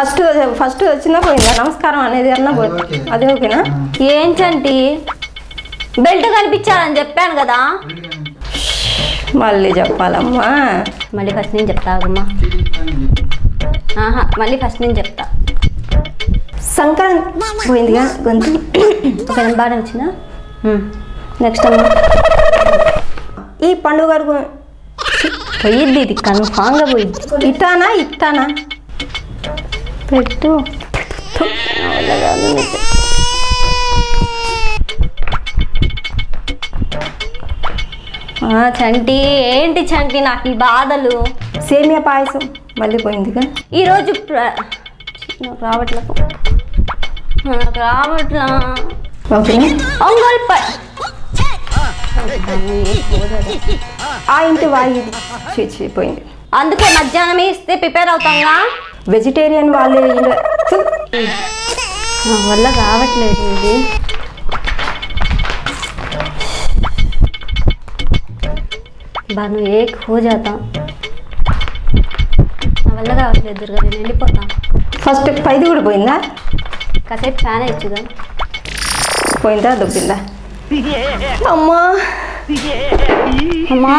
First first వచ్చిందా పోయిందా? నమస్కారం అనేది అన్నా పోయి అది ఓకే. అదే ఓకేనా? ఏంటంటి? బెల్ట్ కనిపించాలని చెప్పాను కదా? మళ్ళీ చెప్పాలమ్మా. మళ్ళీ ఫస్ట్ నేను చెప్తాగమ్మా ఆహా మళ్ళీ ఫస్ట్ నేను చెప్తా. సంక్రాంతి పోయిందిగా గొంతు. ఒక బాగానే వచ్చిందా నెక్స్ట్ అమ్మా. ఈ పండుగ పోయిద్ది ఇది కన్ఫామ్గా పోయిద్ది ఇటానా ఇట్టానా? పెట్టు. చంటి ఏంటి చంటి నాకు ఈ బాధలు? సేమియా పాయసం మళ్ళీ పోయిందిగా. ఈరోజు నాకు రావట్లేదు నాకు రావట్లా. ఓకేనా? ఒంగోలు ప ఆ ఇంటి వాయి అందుకే మధ్యాహ్నమే ఇస్తే ప్రిపేర్ అవుతాంగా? వెజిటేరియన్ వాళ్ళే నా వల్ల కావట్లేదు ఇది. బా నువ్వు ఏ హో జాతా? నా వల్ల కావట్లేదు దుర్గా నేను వెళ్ళిపోతా. ఫస్ట్ పైది కూడా పోయిందా? కాసేపు ఫ్యాన్ ఇచ్చుగా పోయిందా? దొబ్బిందా? అమ్మా. అమ్మా.